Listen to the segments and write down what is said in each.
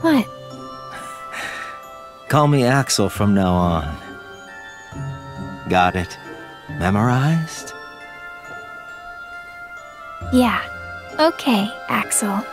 What? Call me Axel from now on. Got it? Memorized? Yeah. Okay, Axel.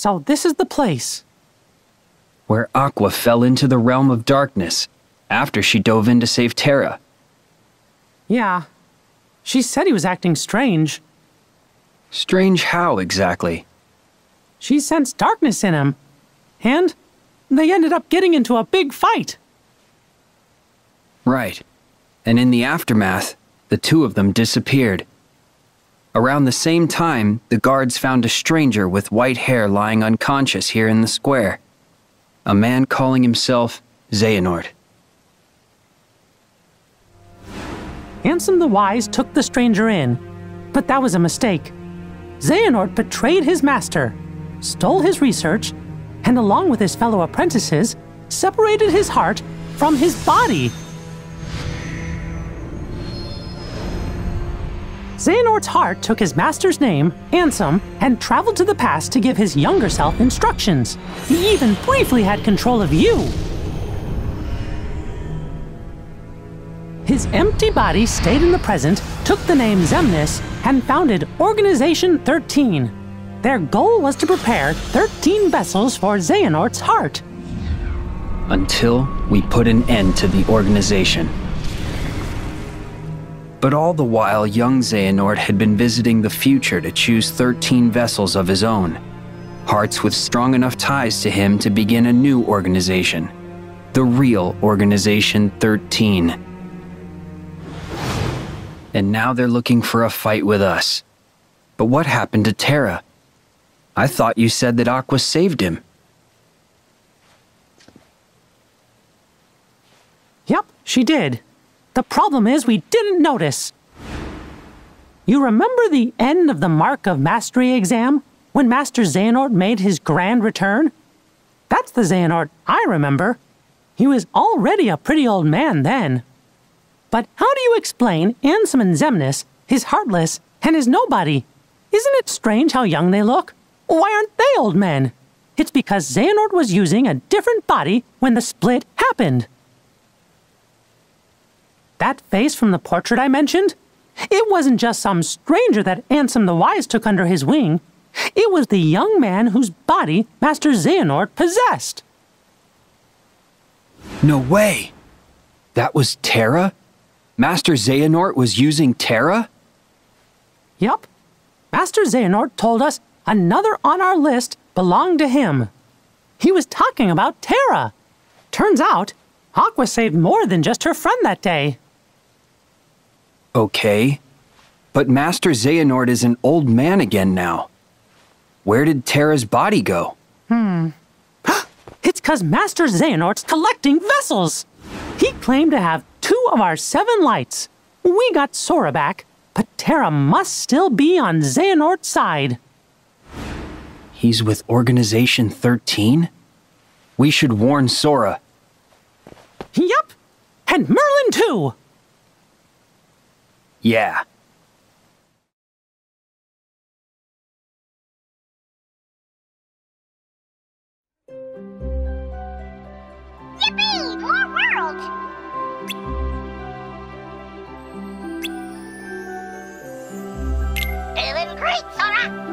So this is the place. Where Aqua fell into the realm of darkness after she dove in to save Terra. Yeah. She said he was acting strange. Strange how exactly? She sensed darkness in him. And they ended up getting into a big fight. Right. And in the aftermath, the two of them disappeared. Around the same time, the guards found a stranger with white hair lying unconscious here in the square. A man calling himself Xehanort. Ansem the Wise took the stranger in, but that was a mistake. Xehanort betrayed his master, stole his research, and along with his fellow apprentices, separated his heart from his body. Xehanort's heart took his master's name, Ansem, and traveled to the past to give his younger self instructions. He even briefly had control of you. His empty body stayed in the present, took the name Xemnas, and founded Organization 13. Their goal was to prepare 13 vessels for Xehanort's heart. Until we put an end to the organization. But all the while, young Xehanort had been visiting the future to choose 13 vessels of his own. Hearts with strong enough ties to him to begin a new organization. The real Organization 13. And now they're looking for a fight with us. But what happened to Terra? I thought you said that Aqua saved him. Yep, she did. The problem is we didn't notice. You remember the end of the Mark of Mastery exam when Master Xehanort made his grand return? That's the Xehanort I remember. He was already a pretty old man then. But how do you explain Ansem and Xemnas, his heartless, and his nobody? Isn't it strange how young they look? Why aren't they old men? It's because Xehanort was using a different body when the split happened. That face from the portrait I mentioned? It wasn't just some stranger that Ansem the Wise took under his wing. It was the young man whose body Master Xehanort possessed. No way! That was Terra? Master Xehanort was using Terra? Yup. Master Xehanort told us another on our list belonged to him. He was talking about Terra. Turns out, Aqua saved more than just her friend that day. Okay. But Master Xehanort is an old man again now. Where did Terra's body go? Hmm. it's because Master Xehanort's collecting vessels. He claimed to have two of our seven lights. We got Sora back, but Terra must still be on Xehanort's side. He's with Organization 13? We should warn Sora. Yup. And Merlin too. Yeah. Yippee! More! Doing great, Sora!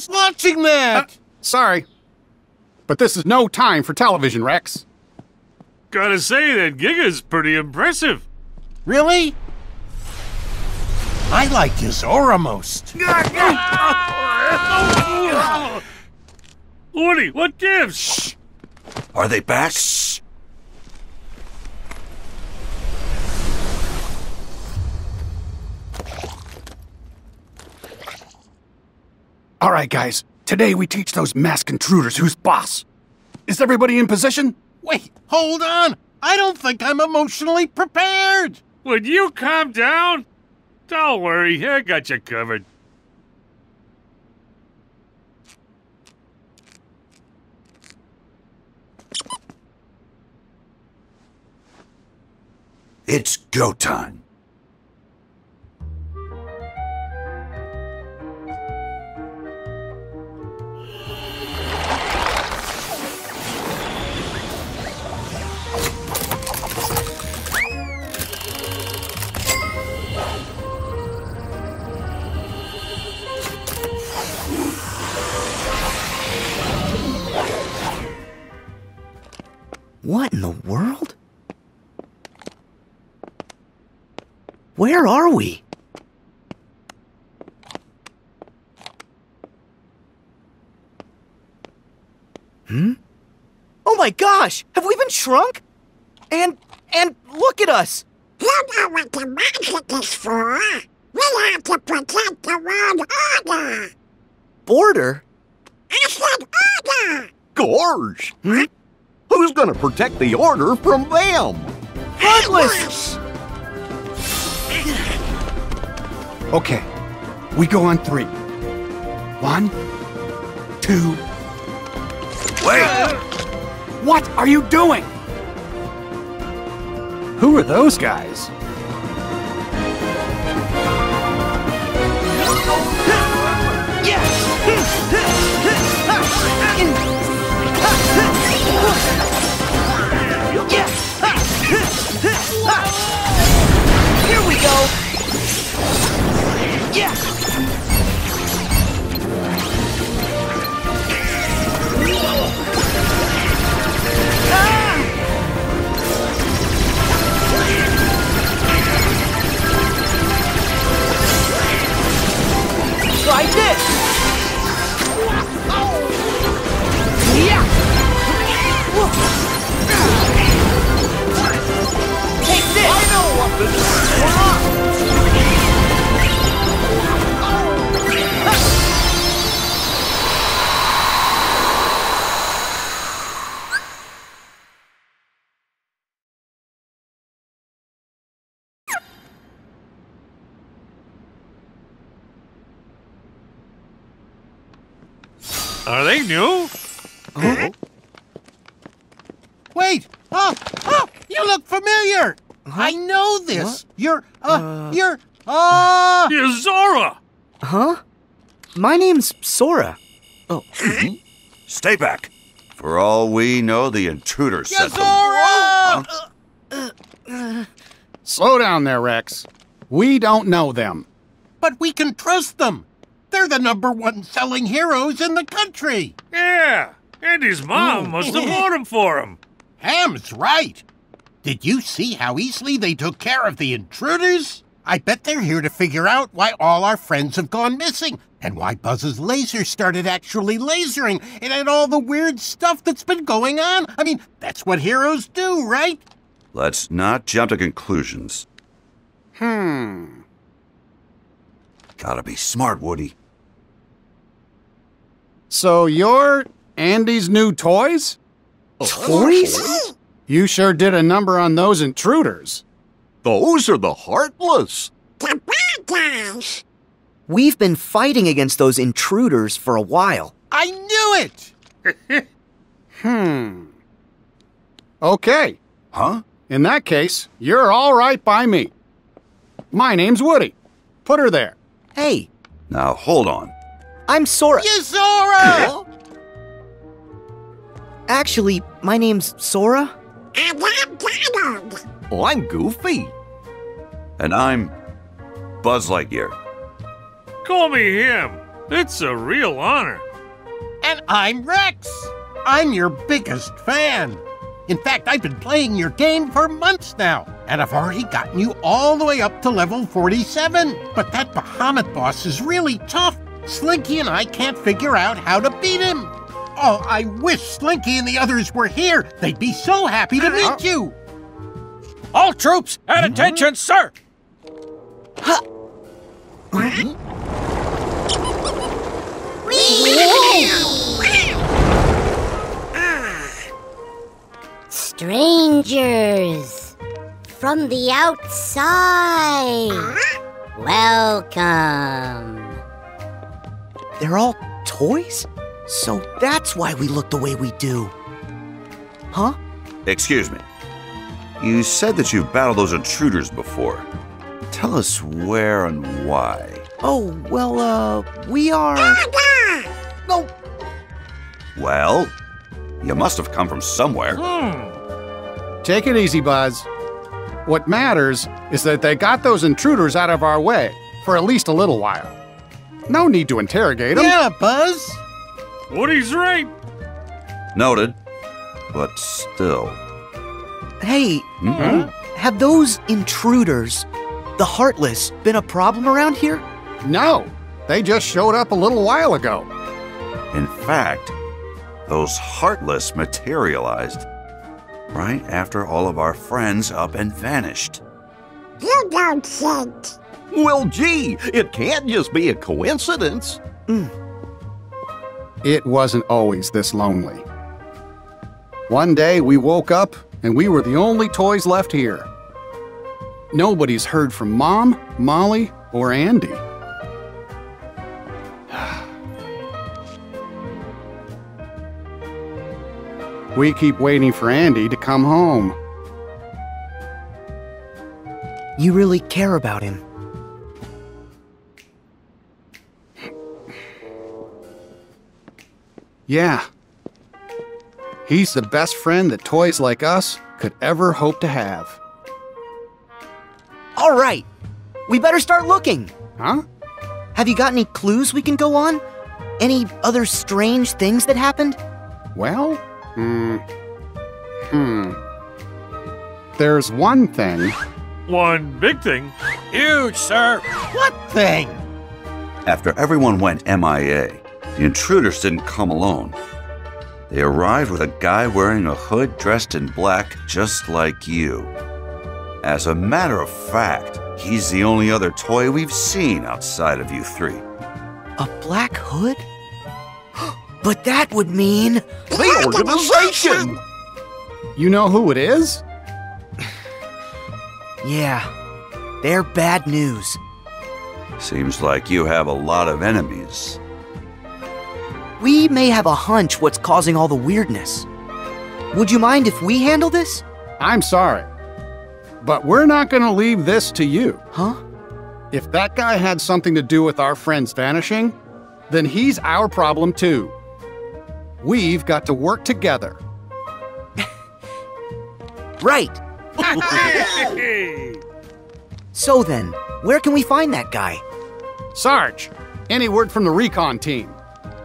Was watching that! Uh, sorry. But this is no time for television, Rex. Gotta say, that Giga's pretty impressive. really? I like his aura most. Woody, what gives? Are they back? All right, guys. Today we teach those masked intruders who's boss. Is everybody in position? Wait, hold on! I don't think I'm emotionally prepared! Would you calm down? Don't worry, I got you covered. It's go time. What in the world? Where are we? Hmm? Oh my gosh! Have we been shrunk? And, and look at us! You know what the magic is for! We have to protect the world order! Border? I said order! Gorge! Hmm? Who's gonna protect the order from them? Heartless! Okay, we go on three. One, two. Wait! What are you doing? Who are those guys? Here we go! Are they new? Wait! Oh, oh, you look familiar! I know this! You're, uh, uh, you're, uh... You're Zora! Huh? My name's Sora. Oh, Stay back. For all we know, the intruder sent them. Zora! Uh, uh, Slow down there, Rex. We don't know them. But we can trust them! They're the number one selling heroes in the country! Yeah, and his mom must have bought him for him. Hamm's right! Did you see how easily they took care of the intruders? I bet they're here to figure out why all our friends have gone missing, and why Buzz's laser started actually lasering, and, and all the weird stuff that's been going on. I mean, that's what heroes do, right? Let's not jump to conclusions. Hmm. Gotta be smart, Woody. So you're Andy's new toys? toys? You sure did a number on those intruders. Those are the Heartless. The bad guys. We've been fighting against those intruders for a while. I knew it! Hmm. Okay. Huh? In that case, you're all right by me. My name's Woody. Put her there. Hey, Now hold on. I'm Sora. You Zora! Actually, my name's Sora. And I'm Donald. Oh, I'm Goofy. And I'm Buzz Lightyear. Call me him. It's a real honor. And I'm Rex. I'm your biggest fan. In fact, I've been playing your game for months now, and I've already gotten you all the way up to level 47. But that Bahamut boss is really tough. Slinky and I can't figure out how to beat him. Oh, I wish Slinky and the others were here. They'd be so happy to meet you. All troops at hmm? attention, sir! Strangers from the outside. Welcome. They're all toys? So that's why we look the way we do. Huh? Excuse me. You said that you've battled those intruders before. Tell us where and why. Oh, well, uh, we are. No, Well, you must have come from somewhere. Hmm. Take it easy, Buzz. What matters is that they got those intruders out of our way for at least a little while. No need to interrogate him. Yeah, Buzz. Woody's right. Noted. But still. hey, mm-hmm. uh, have those intruders, the Heartless, been a problem around here? No, they just showed up a little while ago. In fact, those heartless materialized right after all of our friends up and vanished. You don't think. Well, gee, it can't just be a coincidence. Mm. It wasn't always this lonely. One day we woke up and we were the only toys left here. Nobody's heard from Mom, Molly, or Andy. We keep waiting for Andy to come home. You really care about him. Yeah. He's the best friend that toys like us could ever hope to have. All right. We better start looking. Huh? Have you got any clues we can go on? Any other strange things that happened? Well, hmm. Hmm. There's one thing. One big thing. Huge, sir. What thing? After everyone went MIA, the intruders didn't come alone. They arrived with a guy wearing a hood dressed in black, just like you. As a matter of fact, he's the only other toy we've seen outside of you three. A black hood? but that would mean. The organization! You know who it is? Yeah. They're bad news. Seems like you have a lot of enemies. We may have a hunch what's causing all the weirdness. Would you mind if we handle this? I'm sorry. But we're not going to leave this to you. Huh? If that guy had something to do with our friends vanishing, then he's our problem too. We've got to work together. Right. So then, where can we find that guy? Sarge, any word from the recon team?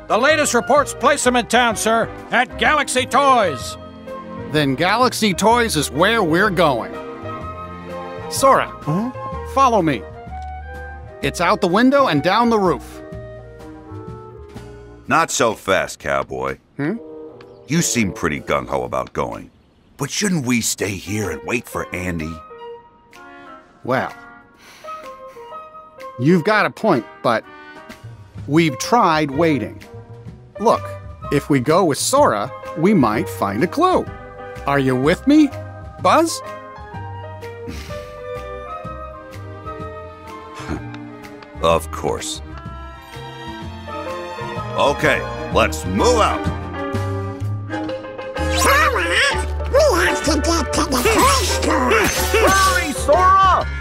The latest reports place him in town, sir, at Galaxy Toys. Then Galaxy Toys is where we're going. Sora, Huh? follow me. It's out the window and down the roof. Not so fast, cowboy. Hmm? You seem pretty gung ho about going. But shouldn't we stay here and wait for Andy? Well, you've got a point, but we've tried waiting. Look, if we go with Sora, we might find a clue. Are you with me, Buzz? Of course. Okay, let's move out. Sora, we have to get to the toy store. Hurry, Sora!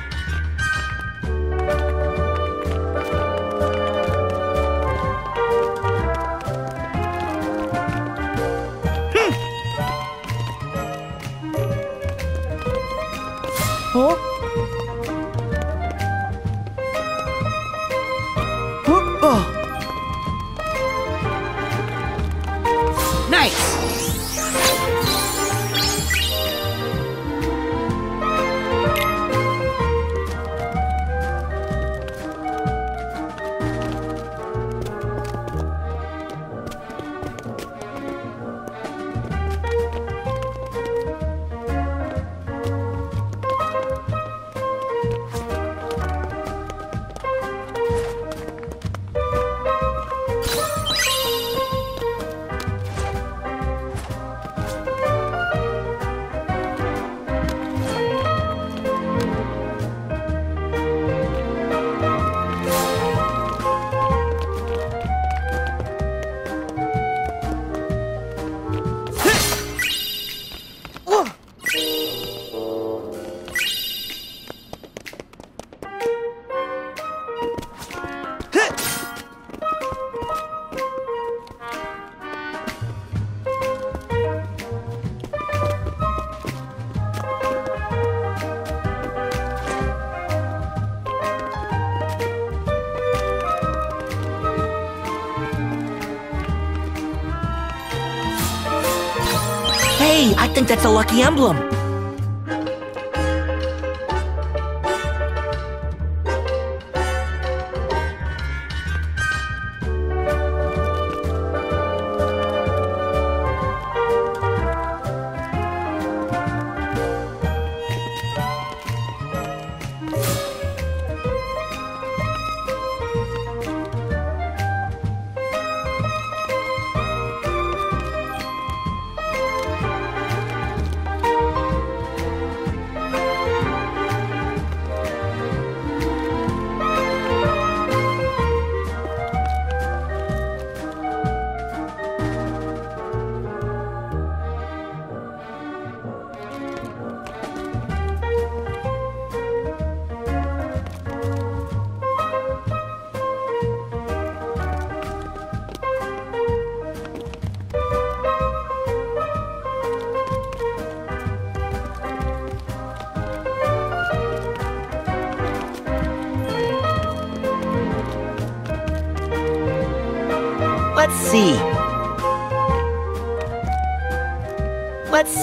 Think that's a lucky emblem.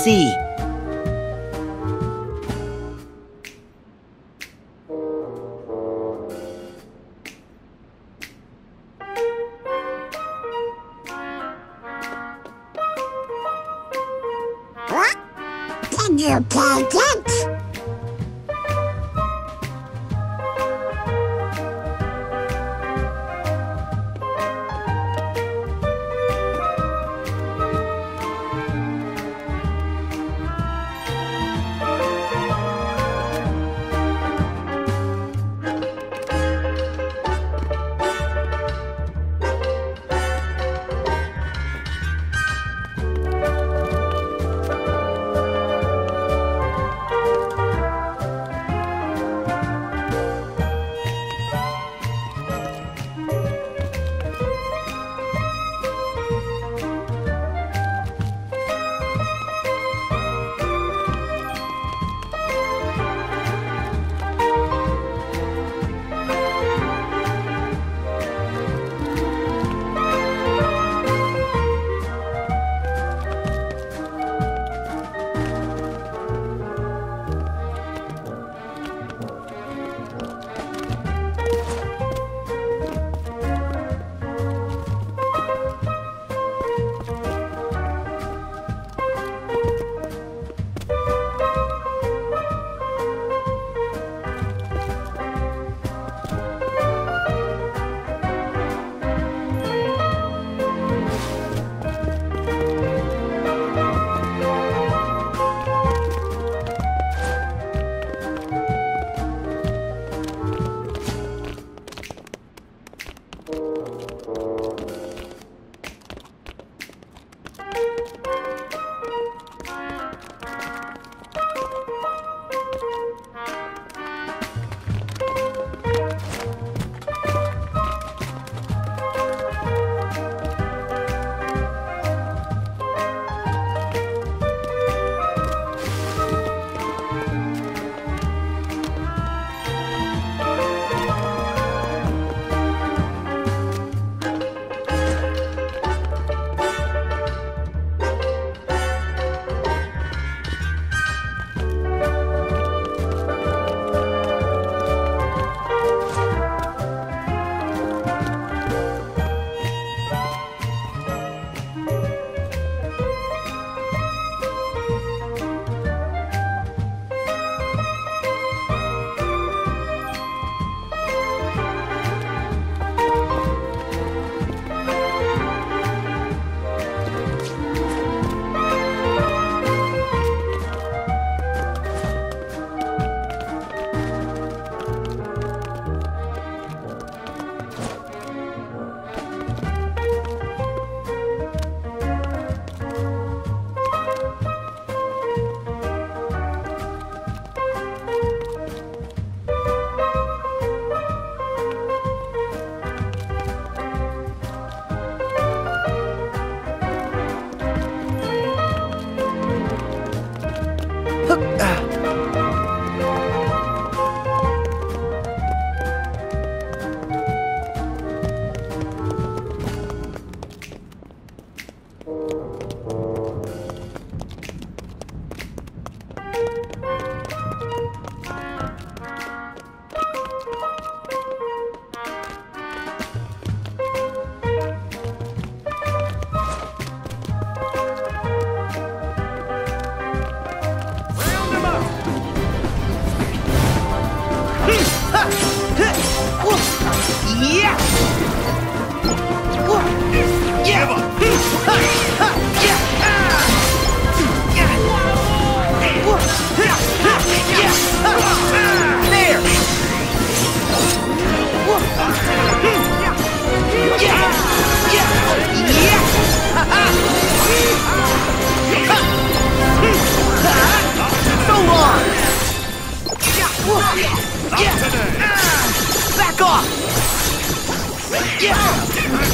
Let's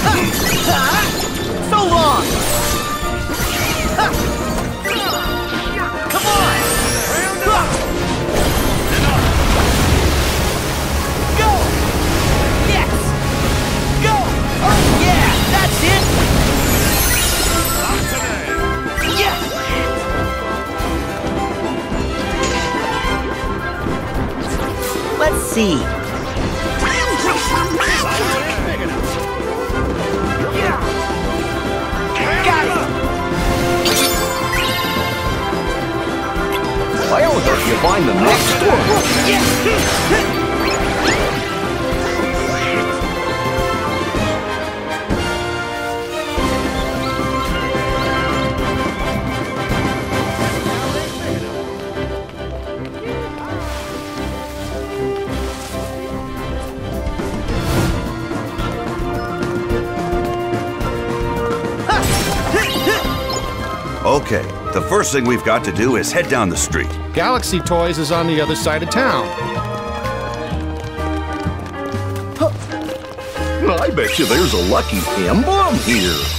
So long! Come on! Round up! Go! Yes! Go! Oh yeah! That's it! Yes! Let's see. You find next one. Okay, the first thing we've got to do is head down the street. Galaxy Toys is on the other side of town. I bet you there's a lucky emblem here.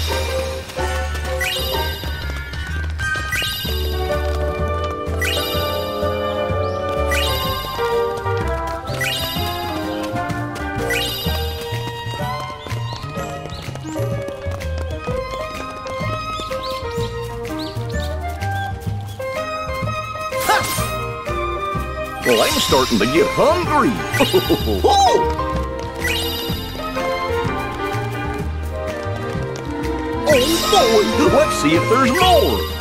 Starting to get hungry. oh boy, let's see if there's more.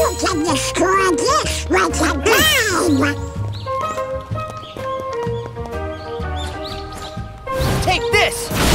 You can destroy this with a dime. Take this!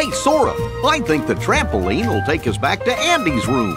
Hey, Sora, I think the trampoline will take us back to Andy's room.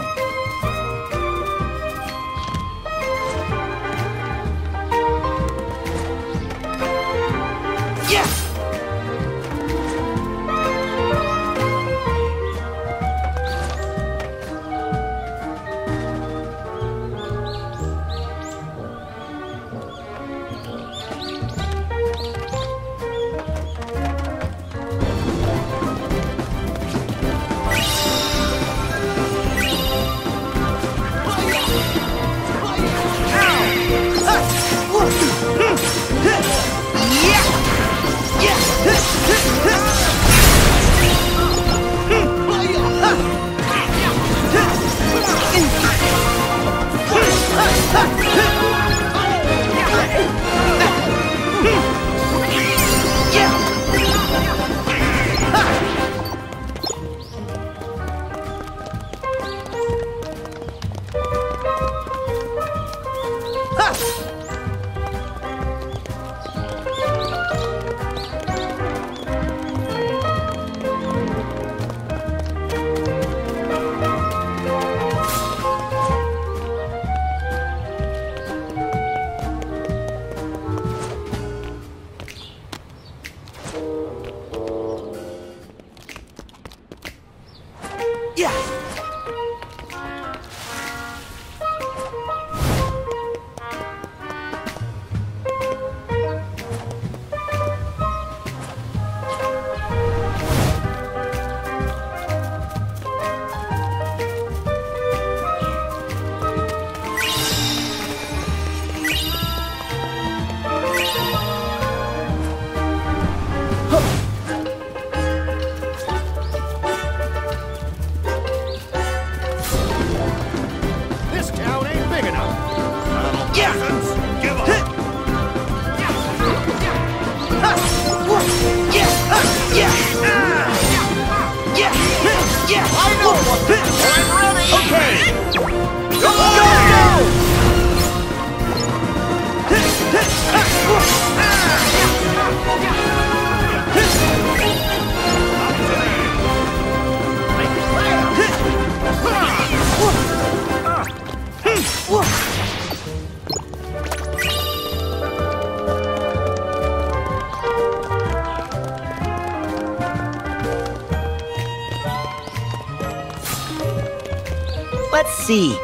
Let's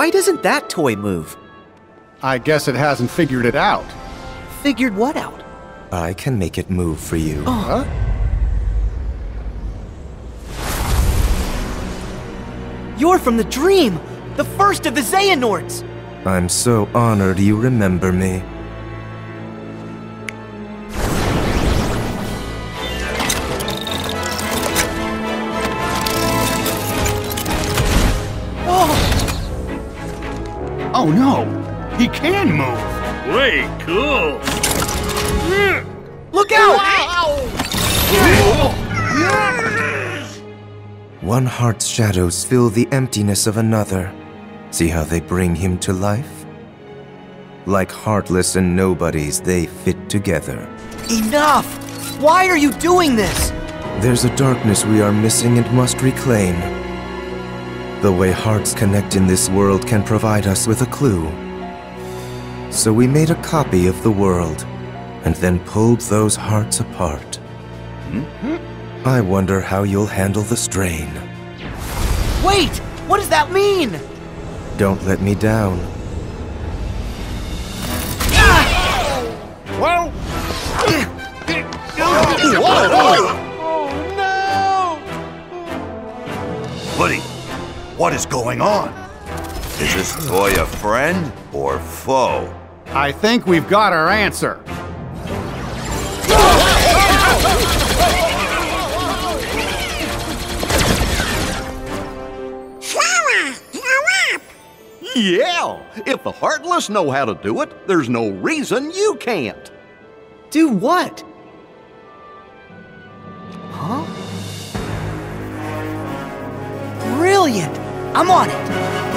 why doesn't that toy move? I guess it hasn't figured it out. Figured what out? I can make it move for you. Oh. Huh? You're from the dream! The first of the Xehanorts! I'm so honored you remember me. Move! Cool. Look out! One heart's shadows fill the emptiness of another. See how they bring him to life? Like heartless and nobodies, they fit together. Enough! Why are you doing this? There's a darkness we are missing and must reclaim. The way hearts connect in this world can provide us with a clue. So we made a copy of the world, and then pulled those hearts apart. Mm-hmm. I wonder how you'll handle the strain. Wait! What does that mean? Don't let me down. Ah! Well, Oh no! Buddy, what is going on? Is this toy a friend or foe? I think we've got our answer. Sora, you're up! yeah. If the Heartless know how to do it, there's no reason you can't. Do what? Huh? Brilliant! I'm on it!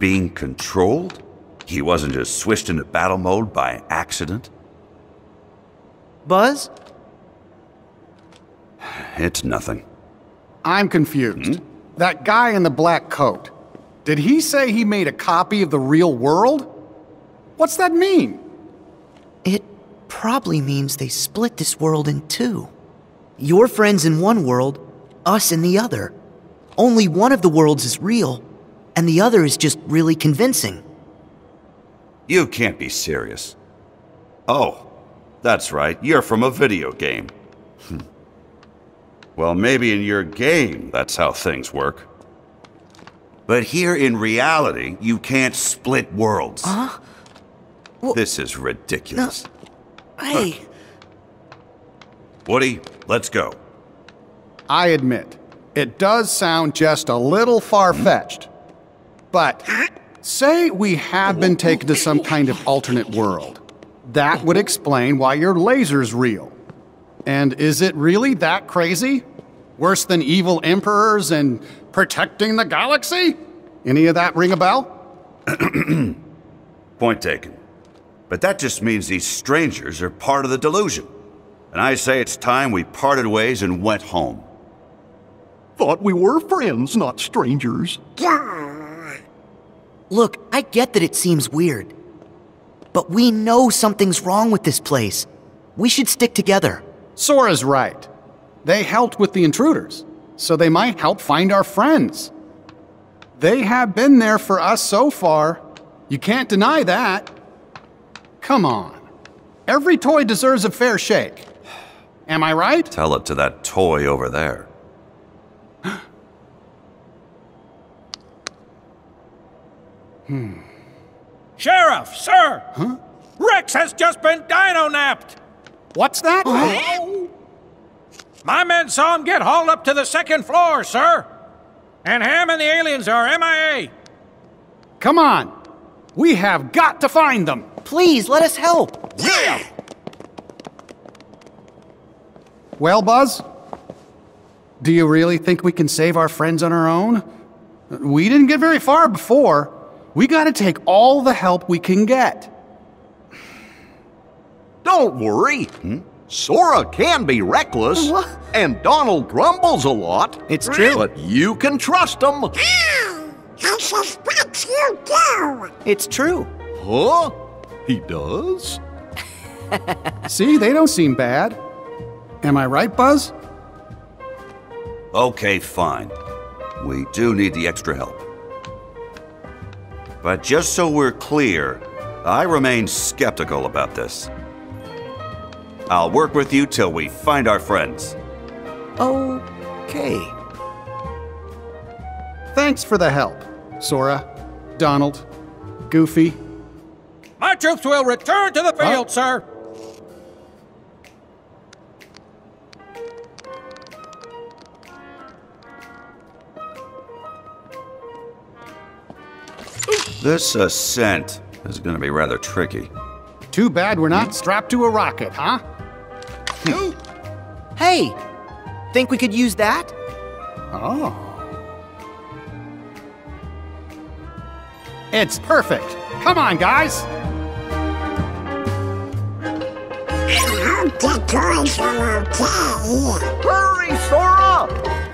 Being controlled? He wasn't just switched into battle mode by accident? Buzz? It's nothing. I'm confused. Hmm? That guy in the black coat, did he say he made a copy of the real world? What's that mean? It probably means they split this world in two. Your friends in one world, us in the other. Only one of the worlds is real, and the other is just really convincing. You can't be serious. Oh, that's right, you're from a video game. Hmm. well, maybe in your game, that's how things work. But here in reality, you can't split worlds. Huh? this is ridiculous. Hey, Woody, let's go. I admit, it does sound just a little far fetched. But say we have been taken to some kind of alternate world. That would explain why your laser's real. And is it really that crazy? Worse than evil emperors and protecting the galaxy? Any of that ring a bell? Point taken. But that just means these strangers are part of the delusion. And I say it's time we parted ways and went home. Thought we were friends, not strangers. Look, I get that it seems weird. But we know something's wrong with this place. We should stick together. Sora's right. They helped with the intruders, so they might help find our friends. They have been there for us so far. You can't deny that. Come on. Every toy deserves a fair shake. Am I right? Tell it to that toy over there. Hmm. Sheriff, sir! Huh? Rex has just been dino-napped! What's that? My men saw him get hauled up to the second floor, sir! And Hamm and the aliens are MIA! Come on! We have got to find them! Please, let us help! Yeah! Well, Buzz? Do you really think we can save our friends on our own? We didn't get very far before. We gotta take all the help we can get. Don't worry. Hmm? Sora can be reckless, what? and Donald grumbles a lot. It's true. But you can trust him. Oh, I suspect you do. It's true. Huh? He does? See, they don't seem bad. Am I right, Buzz? Okay, fine. We do need the extra help. But just so we're clear, I remain skeptical about this. I'll work with you till we find our friends. Okay. Thanks for the help, Sora, Donald, Goofy. My troops will return to the field, huh? sir. This ascent is going to be rather tricky. Too bad we're not strapped to a rocket, huh? hey, think we could use that? Oh. It's perfect. Come on, guys. I hope the toys are okay. Hurry, Sora!